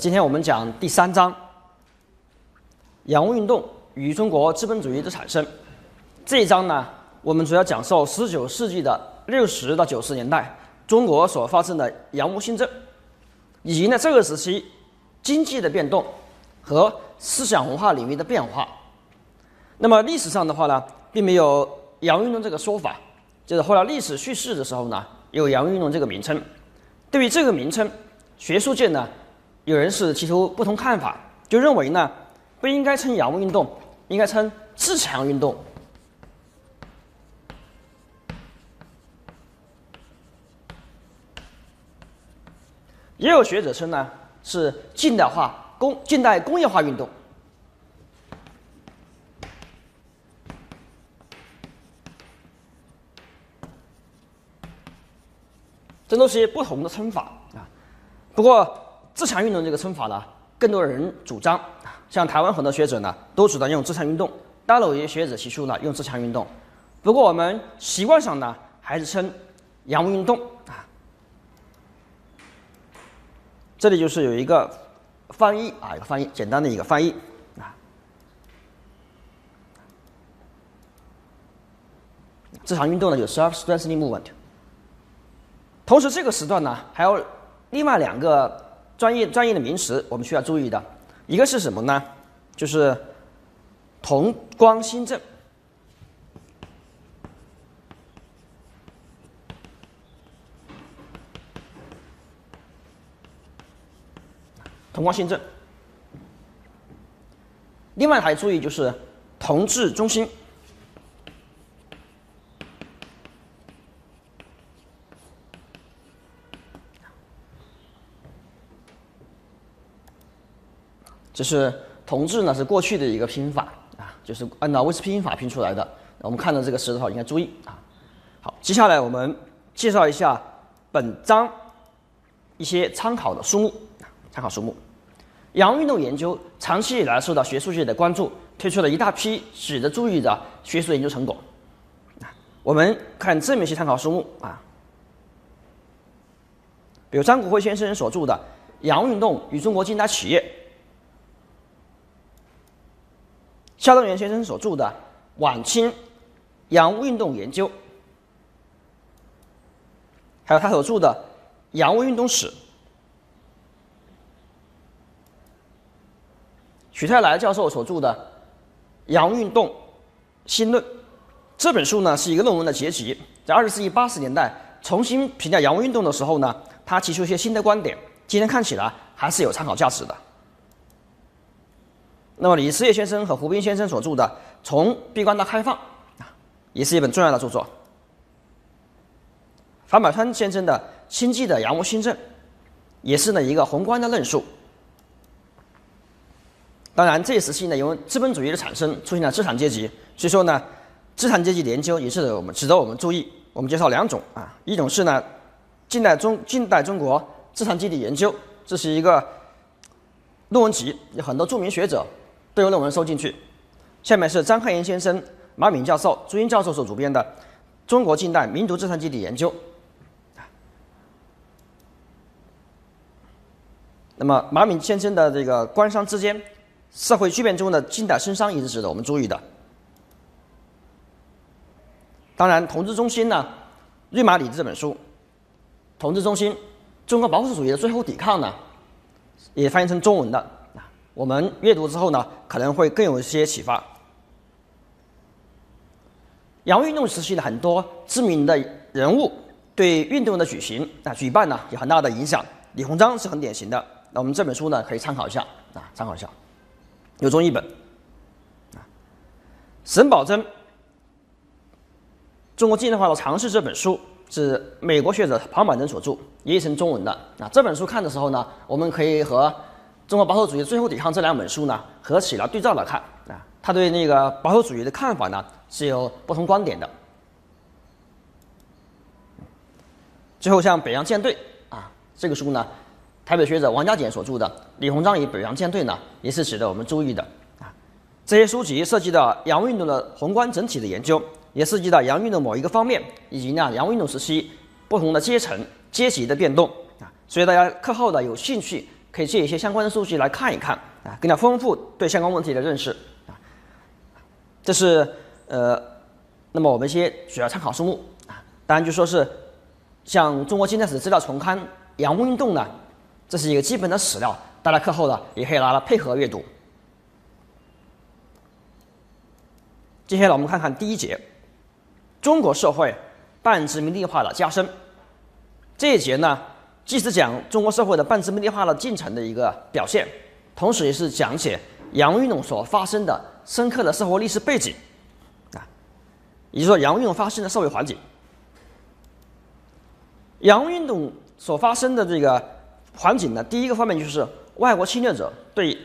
今天我们讲第三章，洋务运动与中国资本主义的产生。这一章呢，我们主要讲授十九世纪的六十到九十年代中国所发生的洋务新政，以及呢这个时期经济的变动和思想文化领域的变化。那么历史上的话呢，并没有洋务运动这个说法，就是后来历史叙事的时候呢，有洋务运动这个名称。对于这个名称，学术界呢。有人是提出不同看法，就认为呢，不应该称洋务运动，应该称自强运动。也有学者称呢是近代化工近代工业化运动。这都是不同的称法啊，不过。自强运动这个称法呢，更多人主张，像台湾很多学者呢，都主张用自强运动。大陆有些学者提出了用自强运动，不过我们习惯上呢，还是称洋务运动啊。这里就是有一个翻译啊，一个翻译，简单的一个翻译啊。自强运动呢，有 self-strengthening movement。同时，这个时段呢，还有另外两个。专业专业的名词，我们需要注意的，一个是什么呢？就是同光新政。同光新政。另外还注意就是同治中心。就是同治呢，是过去的一个拼法啊，就是按照威斯拼音法拼出来的。我们看到这个词的话，应该注意啊。好，接下来我们介绍一下本章一些参考的书目。参考书目，洋运动研究长期以来受到学术界的关注，推出了一大批值得注意的学术研究成果。啊，我们看这么一些参考书目啊，比如张国辉先生所著的《洋运动与中国近代企业》。肖东元先生所著的《晚清洋务运动研究》，还有他所著的《洋务运动史》，许泰来教授所著的《洋运动新论》这本书呢，是一个论文的结集。在二十世纪八十年代重新评价洋务运动的时候呢，他提出一些新的观点，今天看起来还是有参考价值的。那么李思业先生和胡斌先生所著的《从闭关到开放》啊，也是一本重要的著作。樊宝川先生的《经济的洋务新政》，也是呢一个宏观的论述。当然，这一时期呢，因为资本主义的产生，出现了资产阶级，所以说呢，资产阶级研究也是我们值得我们注意。我们介绍两种啊，一种是呢，近代中近代中国资产阶级研究，这是一个论文集，有很多著名学者。都有论文收进去。下面是张汉言先生、马敏教授、朱英教授所主编的《中国近代民族资产阶级研究》。那么马敏先生的这个官商之间社会巨变中的近代绅商也是值得我们注意的。当然，统治中心呢，瑞马里这本书《统治中心：中国保守主义的最后抵抗》呢，也翻译成中文的。我们阅读之后呢，可能会更有一些启发。洋务运动时期的很多知名的人物对运动的举行啊举办呢有很大的影响。李鸿章是很典型的。那我们这本书呢可以参考一下啊，参考一下，有中译本。沈葆桢《中国近代化的尝试》这本书是美国学者庞宝桢所著，译成中文的。那，这本书看的时候呢，我们可以和中国保守主义最后抵抗这两本书呢，合起来对照来看啊，他对那个保守主义的看法呢是有不同观点的。最后，像北洋舰队啊，这个书呢，台北学者王家简所著的《李鸿章与北洋舰队》呢，也是值得我们注意的啊。这些书籍涉及到洋务运动的宏观整体的研究，也涉及到洋务运动某一个方面，以及呢洋务运动时期不同的阶层阶级的变动啊。所以大家课后的有兴趣。可以借一些相关的数据来看一看啊，更加丰富对相关问题的认识啊。这是呃，那么我们一些主要参考书目啊，当然就说是像中国近代史资料丛刊《洋务运动》呢，这是一个基本的史料，大家课后呢也可以拿来配合阅读。接下来我们看看第一节，中国社会半殖民地化的加深。这一节呢，既是讲中国社会的半殖民地化的进程的一个表现，同时也是讲解洋务运动所发生的深刻的社会历史背景，啊，也就是说洋务运动发生的社会环境。洋务运动所发生的这个环境呢，第一个方面就是外国侵略者对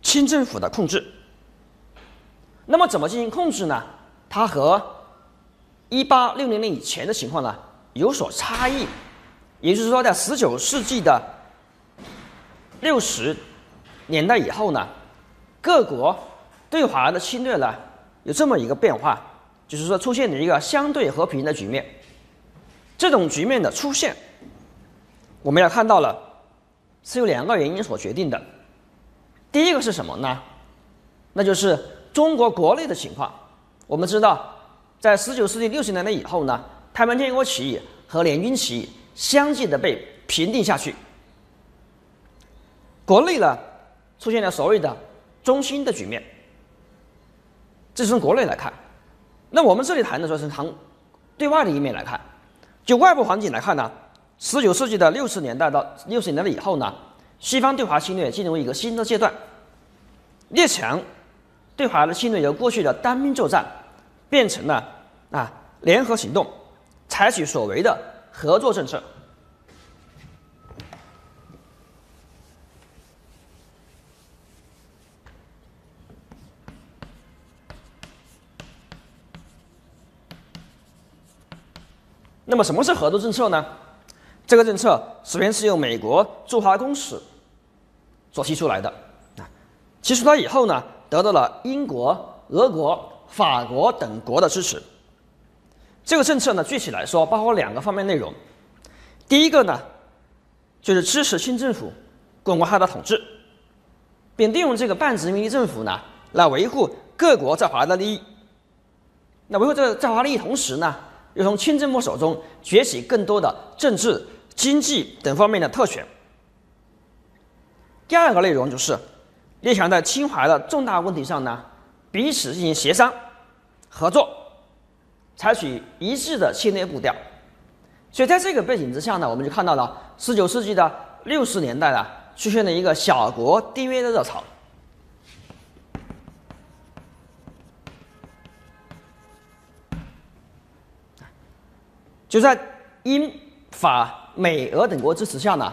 清政府的控制。那么怎么进行控制呢？它和一八六零年以前的情况呢有所差异。也就是说，在十九世纪的六十年代以后呢，各国对华的侵略呢有这么一个变化，就是说出现了一个相对和平的局面。这种局面的出现，我们要看到了是由两个原因所决定的。第一个是什么呢？那就是中国国内的情况。我们知道，在十九世纪六十年代以后呢，太平天国起义和联军起义。相继的被平定下去，国内呢出现了所谓的中心的局面，这是从国内来看。那我们这里谈的说是从对外的一面来看，就外部环境来看呢，十九世纪的六十年代到六十年代以后呢，西方对华侵略进入一个新的阶段，列强对华的侵略由过去的单兵作战变成了啊联合行动，采取所谓的。合作政策。那么，什么是合作政策呢？这个政策首先是由美国驻华公使所提出来的啊，提出来以后呢，得到了英国、俄国、法国等国的支持。这个政策呢，具体来说包括两个方面内容。第一个呢，就是支持新政府巩固它的统治，并利用这个半殖民地政府呢，来维护各国在华的利益。那维护这个在华利益同时呢，又从清政府手中攫取更多的政治、经济等方面的特权。第二个内容就是列强在侵华的重大问题上呢，彼此进行协商、合作。采取一致的侵略步调，所以在这个背景之下呢，我们就看到了十九世纪的六十年代呢，出现了一个小国缔约的热潮。就在英、法、美、俄等国支持下呢，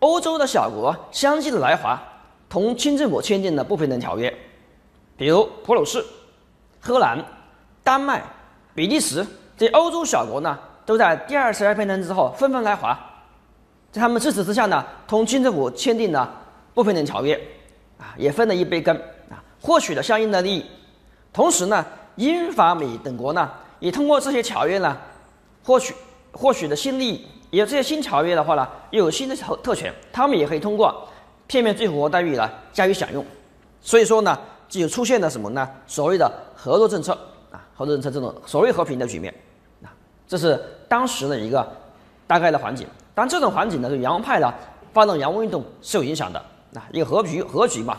欧洲的小国相继的来华，同清政府签订了不平等条约，比如普鲁士、荷兰、丹麦。比利时这欧洲小国呢，都在第二次大战争之后纷纷来华，在他们支持之下呢，同清政府签订了不平等条约，啊，也分了一杯羹，啊，获取了相应的利益。同时呢，英法美等国呢，也通过这些条约呢，获取获取的新利益。也有这些新条约的话呢，又有新的特特权，他们也可以通过片面最惠国待遇来加以享用。所以说呢，就出现了什么呢？所谓的合作政策。合作政策这种所谓和平的局面，啊，这是当时的一个大概的环境。但这种环境呢，对洋务派呢发动洋务运动是有影响的，啊，一个和局和局嘛。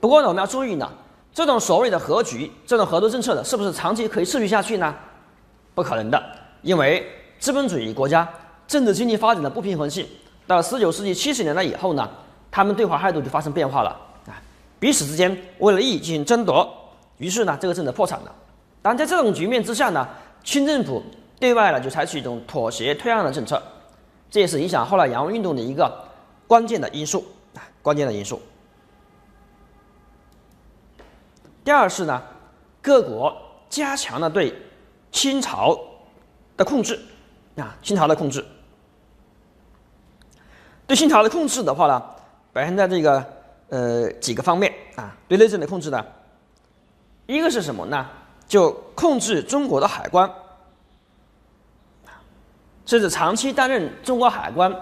不过呢，我们要注意呢，这种所谓的和局，这种合作政策呢，是不是长期可以持续下去呢？不可能的，因为资本主义国家政治经济发展的不平衡性，到十九世纪七十年代以后呢，他们对华态度就发生变化了，啊，彼此之间为了利益进行争夺。于是呢，这个政策破产了。但，在这种局面之下呢，清政府对外呢就采取一种妥协退让的政策，这也是影响后来洋务运动的一个关键的因素啊，关键的因素。第二是呢，各国加强了对清朝的控制啊，清朝的控制。对清朝的控制的话呢，表现在这个呃几个方面啊，对内政的控制呢。一个是什么呢？就控制中国的海关，甚至长期担任中国海关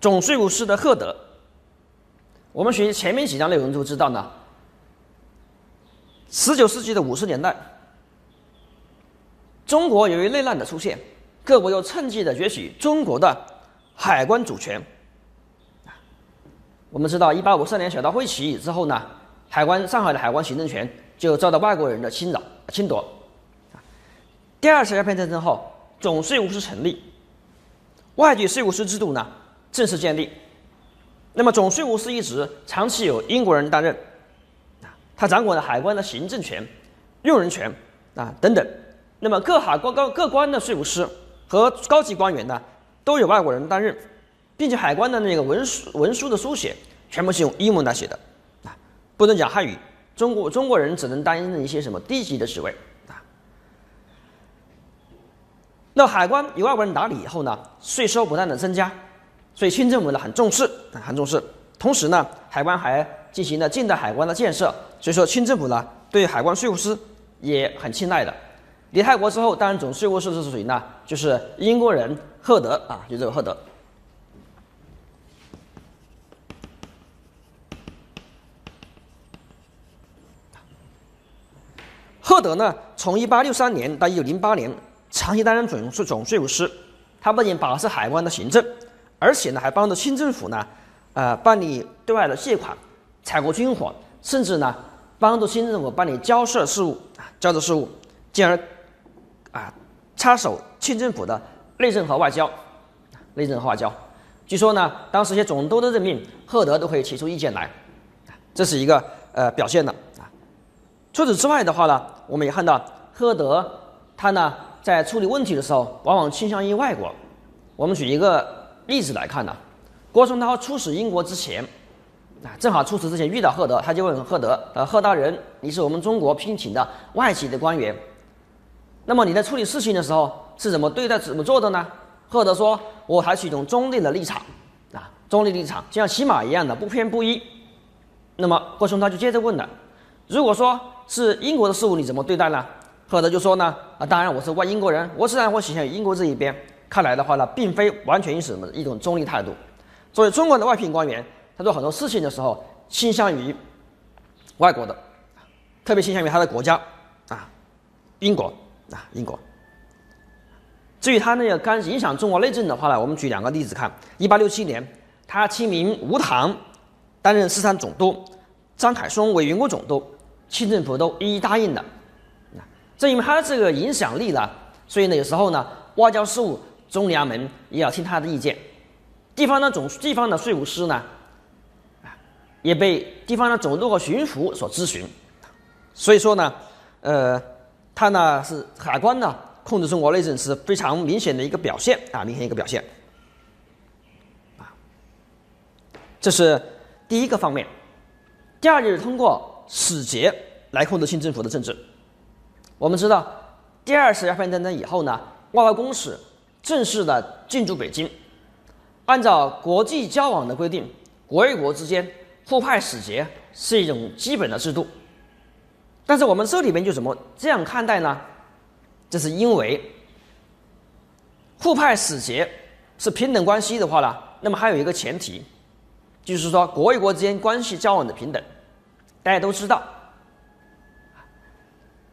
总税务司的赫德我们学习前面几章内容都知道呢。十九世纪的五十年代，中国由于内乱的出现，各国又趁机的攫取中国的海关主权。我们知道，一八五三年小刀会起义之后呢，海关上海的海关行政权就遭到外国人的侵扰侵夺。第二次鸦片战争后，总税务司成立，外籍税务司制度呢正式建立。那么总税务司一职长期由英国人担任，啊，他掌管了海关的行政权、用人权啊等等。那么各海关高各关的税务师和高级官员呢，都有外国人担任，并且海关的那个文书文书的书写全部是用英文来写的，啊，不能讲汉语。中国中国人只能担任一些什么低级的职位啊。那海关有外国人打理以后呢，税收不断的增加。所以清政府呢很重视，很重视。同时呢，海关还进行了近代海关的建设。所以说，清政府呢对海关税务司也很青睐的。离泰国之后担任总税务司是谁呢？就是英国人赫德啊，就这个赫德。赫德呢，从一八六三年到一九零八年，长期担任总税总税务司，他不仅把持海关的行政。而且呢，还帮助清政府呢，呃，办理对外的借款、采购军火，甚至呢，帮助清政府办理交涉事务，交涉事务，进而啊，插手清政府的内政和外交，内政和外交。据说呢，当时一些总督的任命，赫德都可以提出意见来，这是一个呃表现的。除此之外的话呢，我们也看到赫德他呢，在处理问题的时候，往往倾向于外国。我们举一个。例子来看呢，郭松涛出使英国之前，啊，正好出使之前遇到赫德，他就问赫德：“呃，赫大人，你是我们中国聘请的外籍的官员，那么你在处理事情的时候是怎么对待、怎么做的呢？”赫德说：“我采取一种中立的立场，啊，中立立场，就像骑马一样的不偏不倚。”那么郭松涛就接着问了：“如果说是英国的事物，你怎么对待呢？”赫德就说呢：“啊，当然我是外英国人，我自然会倾向于英国这一边。”看来的话呢，并非完全是什么一种中立态度。作为中国的外聘官员，他做很多事情的时候倾向于外国的，特别倾向于他的国家啊，英国啊，英国。至于他那个干影响中国内政的话呢，我们举两个例子看：一八六七年，他亲明吴唐担任四川总督，张凯松为云贵总督，清政府都一一答应了。正因为他的这个影响力呢，所以呢，有时候呢，外交事务。中衙门也要听他的意见，地方的总地方的税务司呢，啊，也被地方的总督和巡抚所咨询，所以说呢，呃，他呢是海关呢控制中国内政是非常明显的一个表现。啊，明显一个表现，啊，这是第一个方面，第二就是通过使节来控制清政府的政治。我们知道，第二次鸦片战争以后呢，外交公使。正式的进驻北京，按照国际交往的规定，国与国之间互派使节是一种基本的制度。但是我们这里边就怎么这样看待呢？这是因为互派使节是平等关系的话呢，那么还有一个前提，就是说国与国之间关系交往的平等。大家都知道，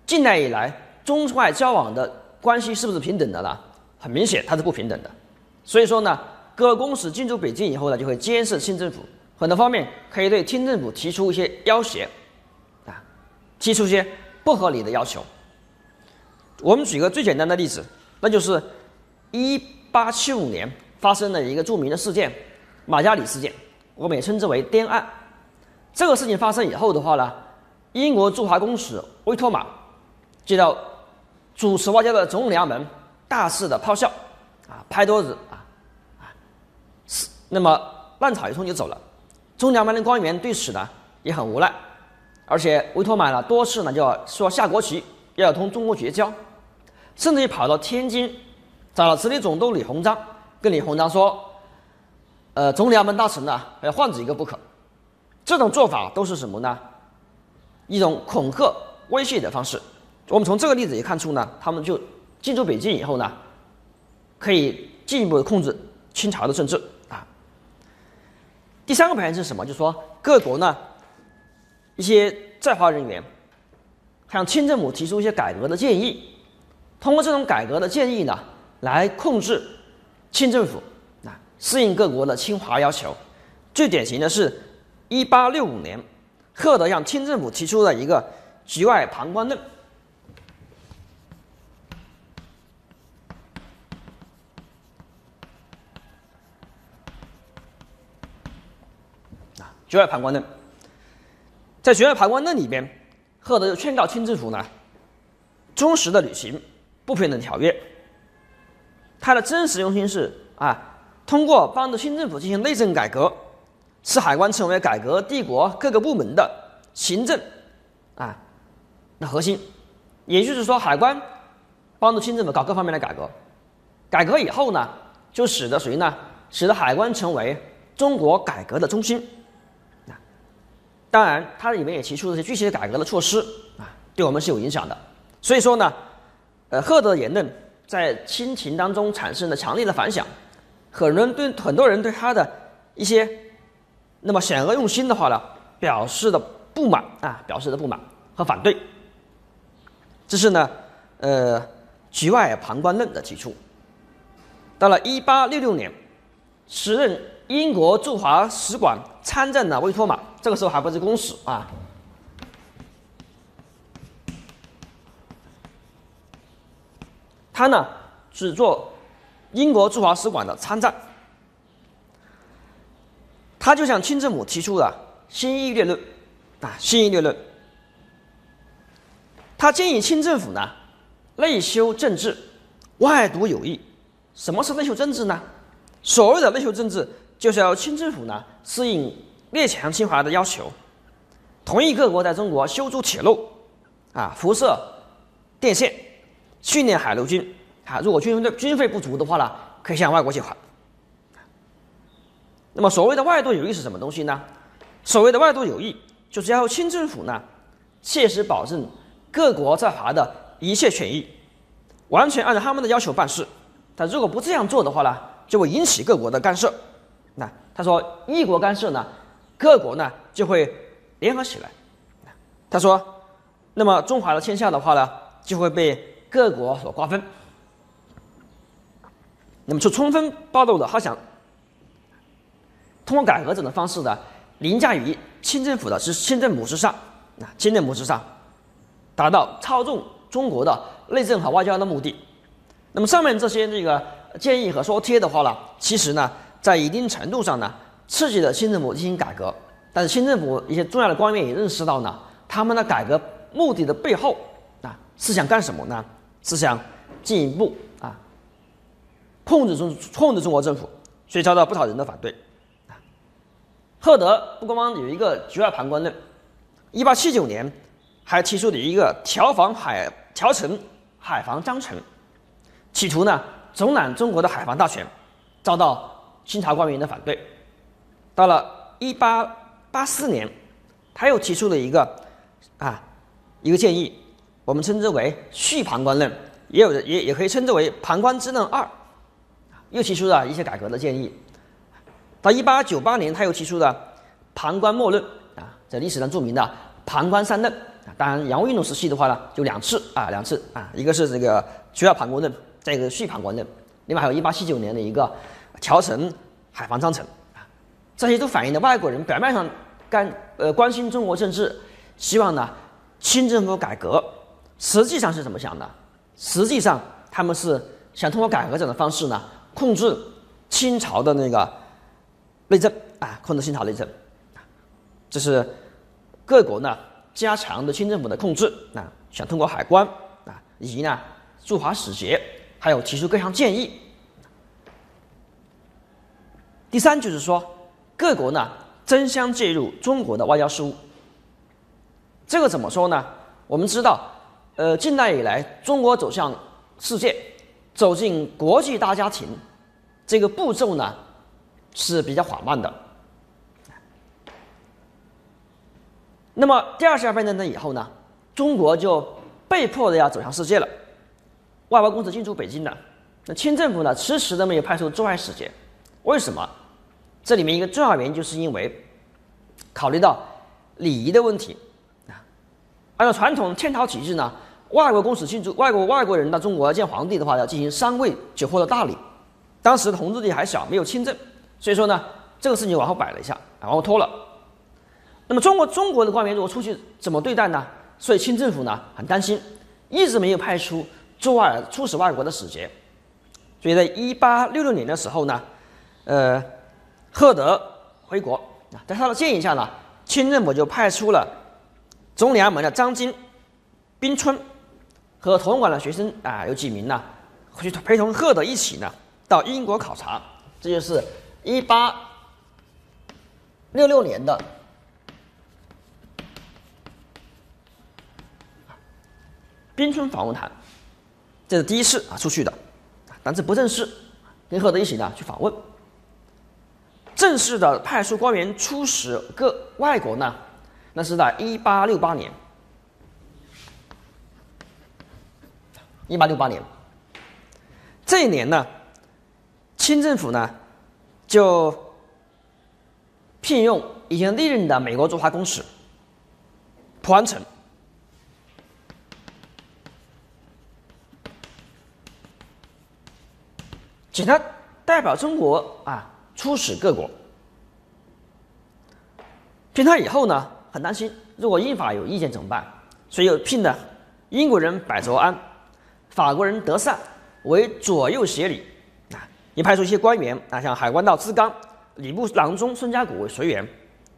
近代以来中外交往的关系是不是平等的了？很明显，它是不平等的，所以说呢，各公使进驻北京以后呢，就会监视清政府，很多方面可以对清政府提出一些要挟，啊，提出一些不合理的要求。我们举个最简单的例子，那就是一八七五年发生的一个著名的事件——马加里事件，我们也称之为滇案。这个事情发生以后的话呢，英国驻华公使威托马接到主持外交的总理衙门。大肆的咆哮，啊，拍桌子，啊，啊，是，那么乱草一通就走了。中央办的官员对此呢也很无奈，而且委托马呢多次呢就要说下国旗，要同中国绝交，甚至于跑到天津找了直隶总督李鸿章，跟李鸿章说，呃，总理衙门大臣呢要换几个不可。这种做法都是什么呢？一种恐吓威胁的方式。我们从这个例子也看出呢，他们就。进驻北京以后呢，可以进一步的控制清朝的政治啊。第三个表现是什么？就是说各国呢一些在华人员向清政府提出一些改革的建议，通过这种改革的建议呢，来控制清政府啊，适应各国的侵华要求。最典型的是，一八六五年，赫德向清政府提出了一个局外旁观论。啊局外旁观论，在局外旁观论里边，赫德就劝告清政府呢，忠实的履行不平等条约。他的真实用心是啊，通过帮助清政府进行内政改革，使海关成为改革帝国各个部门的行政啊的核心。也就是说，海关帮助清政府搞各方面的改革，改革以后呢，就使得谁呢？使得海关成为中国改革的中心。啊当然，它里面也提出了一些具体的改革的措施啊，对我们是有影响的。所以说呢，呃，赫德的言论在亲情当中产生了强烈的反响，很多人对很多人对他的一些那么险恶用心的话呢，表示的不满啊，表示的不满和反对。这是呢，呃，局外旁观论的提出。到了一八六六年，时任英国驻华使馆参政的威托马。这个时候还不是公使啊，他呢只做英国驻华使馆的参赞，他就向清政府提出了新义略论啊，新义略论。他建议清政府呢内修政治，外独有益。什么是内修政治呢？所谓的内修政治，就是要清政府呢适应。列强侵华的要求，同意各国在中国修筑铁路，啊，辐射电线，训练海陆军，啊，如果军队军费不足的话呢，可以向外国借款。那么，所谓的外多有益是什么东西呢？所谓的外多有益，就是要清政府呢，切实保证各国在华的一切权益，完全按照他们的要求办事。但如果不这样做的话呢，就会引起各国的干涉。那他说，一国干涉呢？各国呢就会联合起来，他说：“那么中华的天下的话呢，就会被各国所瓜分。那么就充分暴露了他想通过改革这种方式呢，凌驾于清政府的是清政府之上，啊，清政府之上，达到操纵中国的内政和外交的目的。那么上面这些这个建议和说贴的话呢，其实呢，在一定程度上呢。”刺激了清政府进行改革，但是清政府一些重要的官员也认识到呢，他们的改革目的的背后啊是想干什么呢？是想进一步啊控制中控制中国政府，所以遭到不少人的反对。赫德不光光有一个局外旁观论，一八七九年还提出了一个调防海调成海防章程，企图呢总揽中国的海防大权，遭到清朝官员的反对。到了一八八四年，他又提出了一个啊一个建议，我们称之为续旁观论，也有也也可以称之为旁观之论二，又提出了一些改革的建议。到一八九八年，他又提出了旁观末论啊，在历史上著名的旁观三论啊。当然，洋务运动时期的话呢，就两次啊两次啊，一个是这个主要旁观论，再一个续旁观论，另外还有一八七九年的一个调成海防章程。啊这些都反映了外国人表面上干呃关心中国政治，希望呢清政府改革，实际上是怎么想的？实际上他们是想通过改革这种方式呢，控制清朝的那个内政啊，控制清朝内政。这是各国呢加强对清政府的控制啊，想通过海关啊，以及呢驻华使节，还有提出各项建议。第三就是说。各国呢争相介入中国的外交事务，这个怎么说呢？我们知道，呃，近代以来，中国走向世界，走进国际大家庭，这个步骤呢是比较缓慢的。那么第二次鸦片战争以后呢，中国就被迫的要走向世界了，外国公司进驻北京了，那清政府呢迟迟都没有派出驻外使节，为什么？这里面一个重要原因，就是因为考虑到礼仪的问题啊。按照传统天朝体制呢，外国公使进驻，外国外国人到中国要见皇帝的话，要进行三跪九叩的大礼。当时同治帝还小，没有亲政，所以说呢，这个事情往后摆了一下，往后拖了。那么中国中国的官员如果出去怎么对待呢？所以清政府呢很担心，一直没有派出驻外出使外国的使节。所以在一八六六年的时候呢，呃，赫德回国啊，在他的建议下呢，清政府就派出了中联门的张经、宾春和同馆的学生啊，有几名呢，去陪同赫德一起呢到英国考察。这就是一八六六年的。冰川访问团，这是第一次啊出去的，但这不正式，跟赫德一起呢去访问。正式的派出官员出使各外国呢，那是在一八六八年。一八六八年，这一年呢，清政府呢就聘用已经历任的美国驻华公使蒲安成。请他代表中国啊出使各国。聘他以后呢，很担心，如果英法有意见怎么办？所以又聘了英国人柏卓安、法国人德善为左右协理，也派出一些官员啊，像海关道志刚、礼部郎中孙家谷为随员，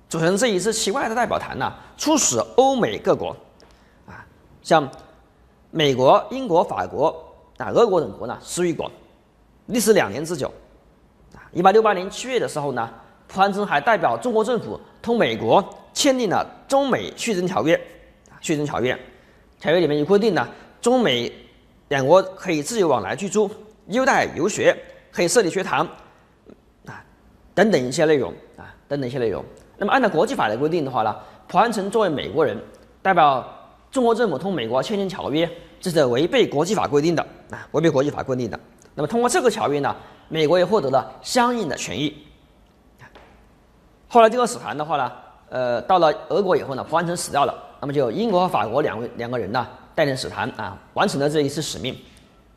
组成这一支奇怪的代表团呢，出使欧美各国啊，像美国、英国、法国啊、俄国等国呢十余国。历时两年之久，啊，一八六八年七月的时候呢，蒲安成还代表中国政府同美国签订了中美续征条约，啊，续征条约，条约里面有规定呢，中美两国可以自由往来居住、优待游学，可以设立学堂，啊，等等一些内容，啊，等等一些内容。那么按照国际法的规定的话呢，蒲安成作为美国人，代表中国政府同美国签订条约，这是违背国际法规定的，啊，违背国际法规定的。那么通过这个条约呢，美国也获得了相应的权益。后来这个使团的话呢，呃，到了俄国以后呢，蒲安成死掉了，那么就英国和法国两位两个人呢带领使团啊，完成了这一次使命。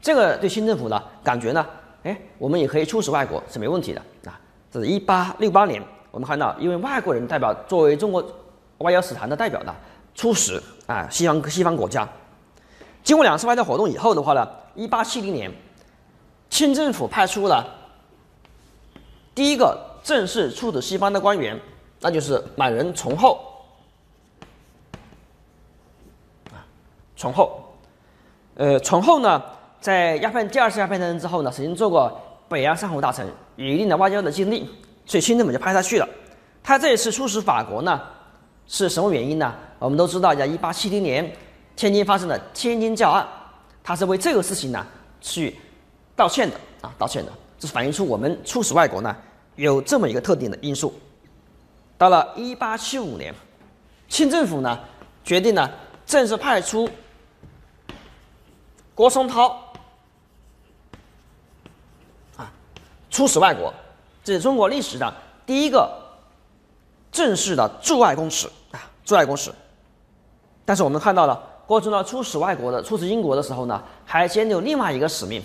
这个对新政府呢，感觉呢，哎，我们也可以出使外国是没问题的啊。这是一八六八年，我们看到，因为外国人代表作为中国外交使团的代表呢，出使啊西方西方国家。经过两次外交活动以后的话呢，一八七零年。清政府派出了第一个正式出使西方的官员，那就是满人崇厚。啊，崇厚，呃，崇厚呢，在鸦片第二次鸦片战争之后呢，曾经做过北洋三湖大臣，有一定的外交的经历，所以清政府就派他去了。他这一次出使法国呢，是什么原因呢？我们都知道，在一八七零年天津发生的天津教案，他是为这个事情呢去。道歉的啊，道歉的，这是反映出我们出使外国呢有这么一个特定的因素。到了一八七五年，清政府呢决定呢正式派出郭松涛啊出使外国，这是中国历史上第一个正式的驻外公使啊驻外公使。但是我们看到了郭松涛出使外国的出使英国的时候呢，还兼有另外一个使命。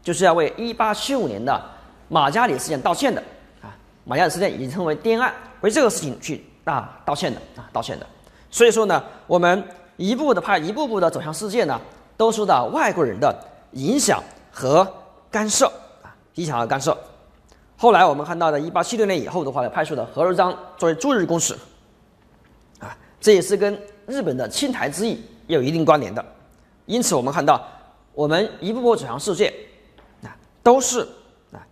就是要为一八七五年的马加里事件道歉的啊，马加里事件已经称为颠案，为这个事情去啊道歉的啊道歉的。所以说呢，我们一步的派一步步的走向世界呢，都受到外国人的影响和干涉影响和干涉。后来我们看到的，一八七六年以后的话呢，派出的何如章作为驻日公使啊，这也是跟日本的青台之役有一定关联的。因此，我们看到我们一步步走向世界。啊都是啊，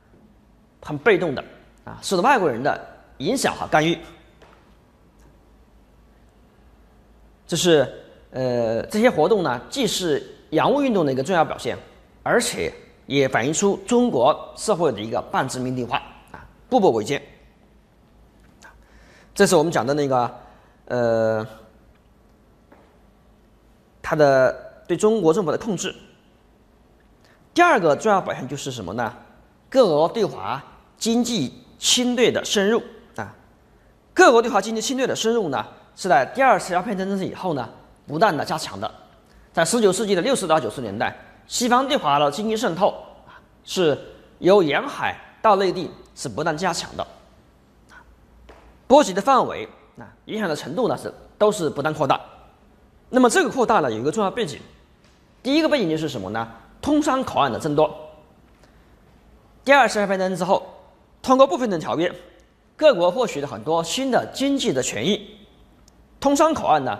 很被动的啊，受到外国人的影响和干预。这是呃，这些活动呢，既是洋务运动的一个重要表现，而且也反映出中国社会的一个半殖民地化啊，步步维艰。这是我们讲的那个呃，他的对中国政府的控制。第二个重要表现就是什么呢？各国对华经济侵略的深入啊。各国对华经济侵略的深入呢，是在第二次鸦片战争以后呢，不断的加强的。在十九世纪的六十到九十年代，西方对华的经济渗透，是由沿海到内地是不断加强的，波及的范围啊，影响的程度呢是都是不断扩大。那么这个扩大呢，有一个重要背景，第一个背景就是什么呢？通商口岸的增多。第二次鸦片战争之后，通过部分的条约，各国获取了很多新的经济的权益，通商口岸呢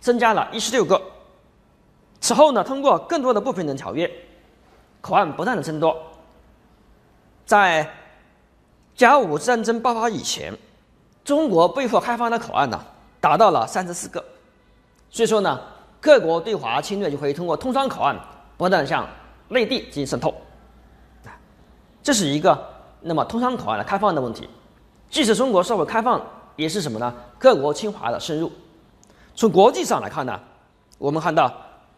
增加了一十六个。此后呢，通过更多的不平等条约，口岸不断的增多。在甲午战争爆发以前，中国被迫开放的口岸呢达到了三十四个。所以说呢，各国对华侵略就可以通过通商口岸不断向内地进行渗透。啊，这是一个那么通商口岸的开放的问题。即使中国社会开放，也是什么呢？各国侵华的深入。从国际上来看呢，我们看到。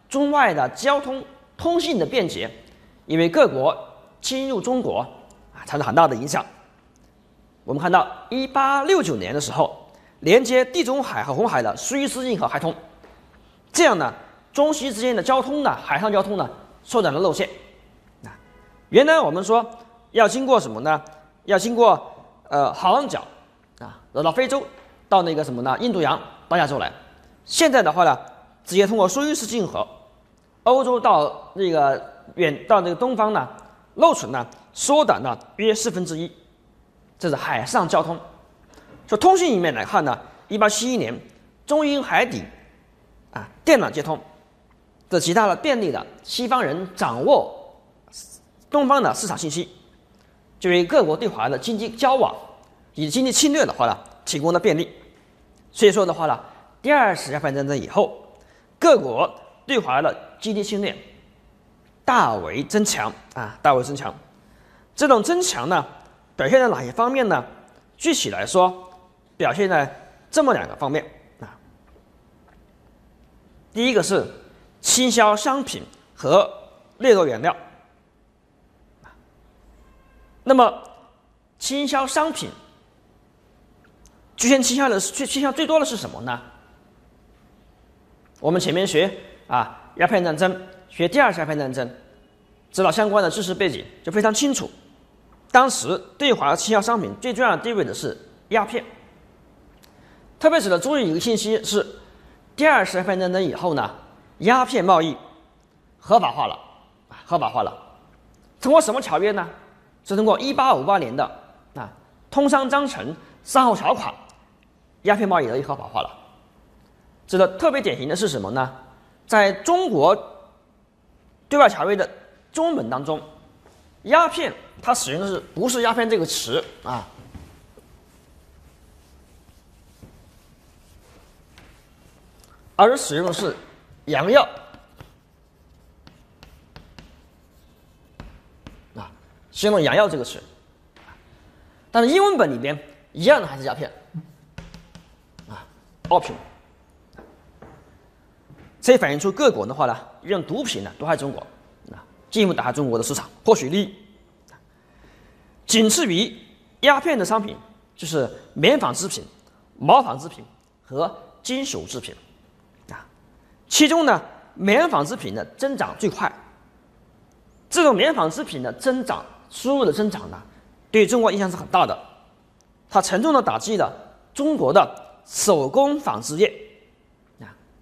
中外的交通通信的便捷，因为各国侵入中国啊，产生很大的影响。我们看到，一八六九年的时候，连接地中海和红海的苏伊士运河开通，这样呢，中西之间的交通呢，海上交通呢，缩短了路线。啊，原来我们说要经过什么呢？要经过呃好望角啊，绕到非洲，到那个什么呢？印度洋到亚洲来。现在的话呢？直接通过苏伊士运河，欧洲到那个远到那个东方呢，路程呢缩短了约四分之一，这是海上交通。从通信一面来看呢，一八七一年中英海底啊电缆接通，这极大的便利了西方人掌握东方的市场信息，就为各国对华的经济交往以及经济侵略的话呢提供了便利。所以说的话呢，第二次鸦片战争以后。各国对华的经济侵略大为增强啊，大为增强。这种增强呢，表现在哪些方面呢？具体来说，表现在这么两个方面啊。第一个是倾销商品和掠夺原料。那么，倾销商品，局限倾销的最倾销最多的是什么呢？我们前面学啊鸦片战争，学第二次鸦片战争，知道相关的知识背景就非常清楚。当时对华的倾销商品最重要的地位的是鸦片。特别值得注意一个信息是，第二次鸦片战争以后呢，鸦片贸易合法化了，合法化了。通过什么条约呢？是通过1858年的啊通商章程三号条款，鸦片贸易得以合法化了。这个特别典型的是什么呢？在中国对外条约的中文当中，鸦片它使用的是不是鸦片这个词啊？而使用的是洋药啊，使用洋药这个词。但是英文本里边一样的还是鸦片啊，opium。这反映出各国的话呢，用毒品呢毒害中国，啊，进一步打开中国的市场，获取利益。仅次于鸦片的商品就是棉纺织品、毛纺织品和金属制品，啊，其中呢，棉纺织品的增长最快。这种棉纺织品的增长、输入的增长呢，对中国影响是很大的，它沉重的打击了中国的手工纺织业。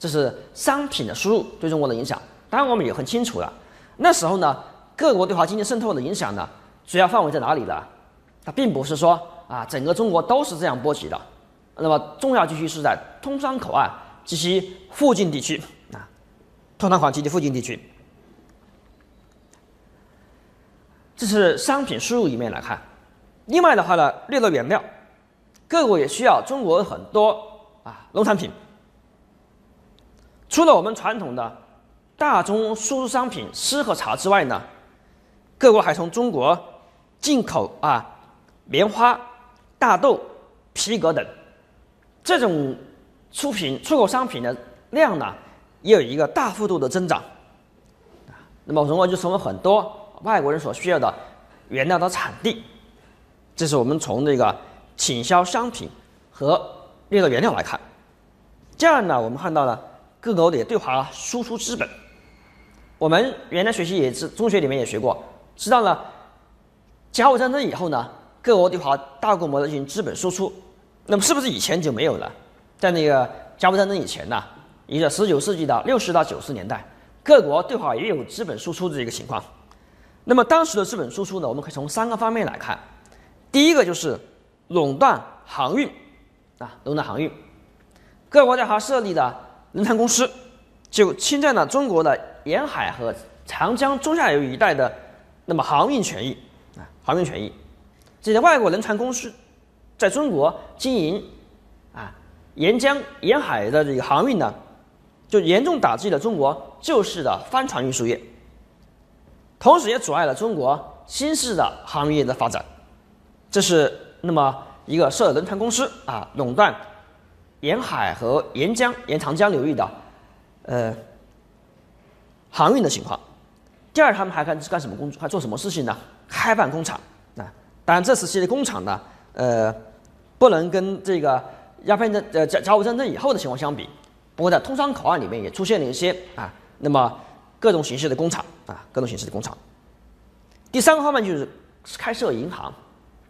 这是商品的输入对中国的影响，当然我们也很清楚了。那时候呢，各国对华经济渗透的影响呢，主要范围在哪里呢？它并不是说啊，整个中国都是这样波及的。那么重要地区是在通商口岸及其附近地区啊，通商口岸及其附近地区。这是商品输入一面来看。另外的话呢，掠夺原料，各国也需要中国很多啊农产品。除了我们传统的大宗输出商品丝和茶之外呢，各国还从中国进口啊棉花、大豆、皮革等这种出品出口商品的量呢，也有一个大幅度的增长。那么，中国就成为很多外国人所需要的原料的产地。这是我们从这个倾销商品和炼造原料来看。这样呢，我们看到了各国的对华输出资本。我们原来学习也是中学里面也学过，知道了甲午战争以后呢，各国对华大规模的进行资本输出。那么是不是以前就没有了？在那个甲午战争以前呢，一个十九世纪的六十到九十年代，各国对华也有资本输出的这个情况。那么当时的资本输出呢，我们可以从三个方面来看。第一个就是垄断航运啊，垄断航运。各国在华设立的轮船公司，就侵占了中国的沿海和长江中下游一带的那么航运权益啊，航运权益。这些外国轮船公司。在中国经营啊沿江沿海的这个航运呢，就严重打击了中国旧式的帆船运输业，同时也阻碍了中国新式的航运业的发展。这是那么一个设轮船公司啊，垄断沿海和沿江沿长江流域的呃航运的情况。第二，他们还干干什么工作？还做什么事情呢？开办工厂啊。当然，这时期的工厂呢，呃。不能跟这个鸦片战呃甲甲午战争以后的情况相比，不过在通商口岸里面也出现了一些啊，那么各种形式的工厂啊，各种形式的工厂。第三个方面就是开设银行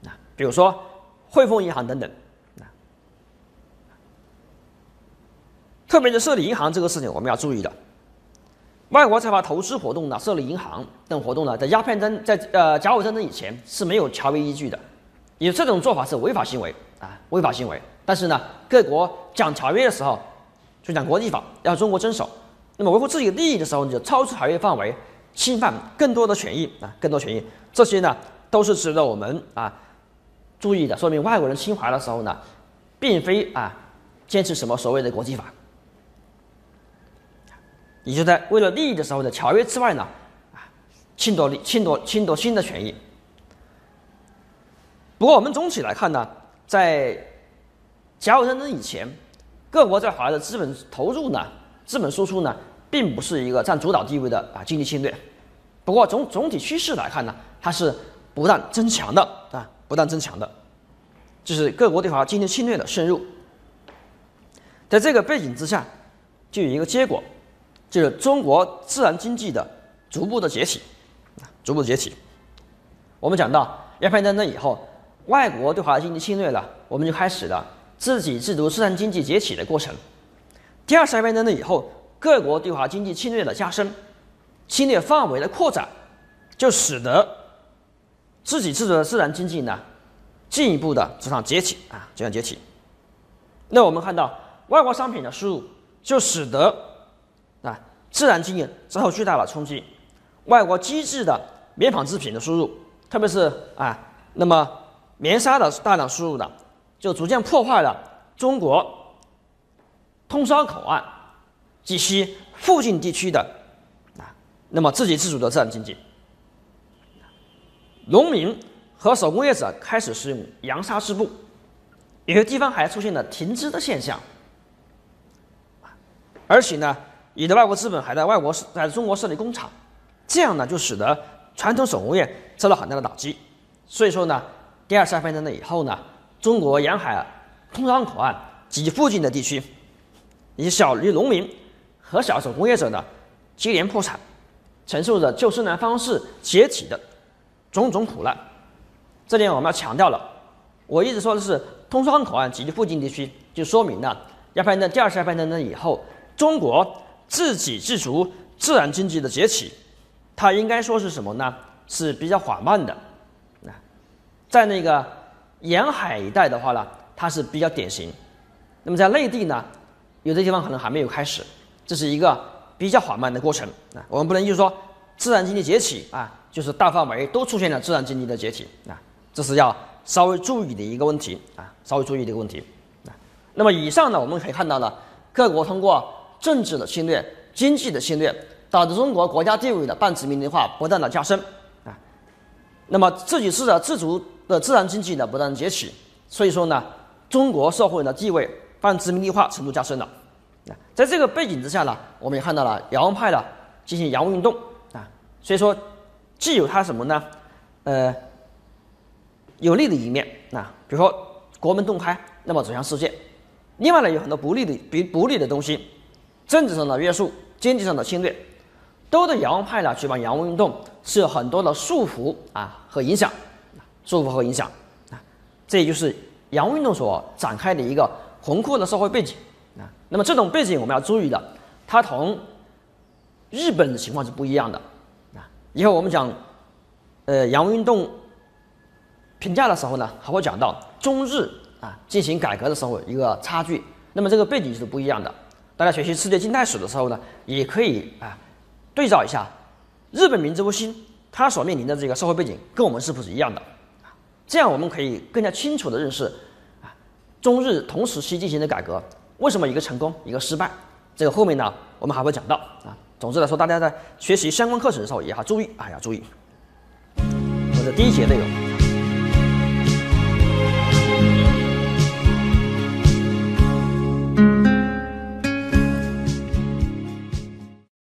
啊，比如说汇丰银行等等啊。特别是设立银行这个事情，我们要注意的，外国财阀投资活动呢，设立银行等活动呢，在鸦片战在呃甲午战争以前是没有条约依据的，也这种做法是违法行为。啊，违法行为。但是呢，各国讲条约的时候，就讲国际法，要中国遵守。那么维护自己的利益的时候，你就超出条约范围，侵犯更多的权益啊，更多权益。这些呢，都是值得我们啊注意的。说明外国人侵华的时候呢，并非啊坚持什么所谓的国际法，也就在为了利益的时候的条约之外呢，啊侵夺、侵夺、侵夺新的权益。不过我们总体来看呢。在甲午战争以前，各国在华的资本投入呢，资本输出呢，并不是一个占主导地位的啊经济侵略。不过总总体趋势来看呢，它是不断增强的啊，不断增强的，就是各国对华经济侵略的深入。在这个背景之下，就有一个结果，就是中国自然经济的逐步的解体，啊，逐步的解体。我们讲到鸦片战争以后。外国对华经济侵略了，我们就开始了自给自足、自然经济崛起的过程。第二次鸦片战争以后，各国对华经济侵略的加深，侵略范围的扩展，就使得自给自足的自然经济呢进一步的走向崛起啊，走向崛起。那我们看到外国商品的输入，就使得自然经济遭受巨大的冲击。外国机制的棉纺织品的输入，特别是啊那么。棉纱的大量输入的，就逐渐破坏了中国通商口岸及其附近地区的啊，那么自给自足的自然经济。农民和手工业者开始使用洋纱织布，有些地方还出现了停织的现象。而且呢，有的外国资本还在外国在中国设立工厂，这样呢，就使得传统手工业受到很大的打击。所以说呢。第二次鸦片战争以后呢，中国沿海通商口岸及附近的地区，以小渔农民和小手工业者呢接连破产，承受着旧生产方式解体的种种苦难。这点我们要强调了。我一直说的是通商口岸及其附近地区，就说明了鸦片战第二次鸦片战争以后，中国自给自足自然经济的崛起，它应该说是什么呢？是比较缓慢的啊。在那个沿海一带的话呢，它是比较典型。那么在内地呢，有的地方可能还没有开始，这是一个比较缓慢的过程啊。我们不能就是说自然经济崛起啊，就是大范围都出现了自然经济的崛起啊，这是要稍微注意的一个问题啊，稍微注意的一个问题啊。那么以上呢，我们可以看到呢，各国通过政治的侵略、经济的侵略，导致中国国家地位的半殖民地化不断的加深啊。那么自己是的自主。的自然经济呢不断崛起，所以说呢，中国社会的地位半殖民地化程度加深了。啊，在这个背景之下呢，我们也看到了洋务派的进行洋务运动啊，所以说既有它什么呢？呃，有利的一面啊，比如说国门洞开，那么走向世界；另外呢，有很多不利的、不不利的东西，政治上的约束、经济上的侵略，都对洋务派呢举办洋务运动是有很多的束缚啊和影响，束缚和影响啊，这也就是洋务运动所展开的一个宏阔的社会背景啊。那么这种背景我们要注意的，它同日本的情况是不一样的啊。以后我们讲呃洋务运动。评价的时候呢，还会讲到中日啊进行改革的时候一个差距，那么这个背景是不一样的。大家学习世界近代史的时候呢，也可以啊对照一下日本明治维新它所面临的这个社会背景跟我们是不是一样的啊？这样我们可以更加清楚的认识啊中日同时期进行的改革为什么一个成功一个失败。这个后面呢我们还会讲到啊。总之来说，大家在学习相关课程的时候也要注意啊要注意。我的第一节内容。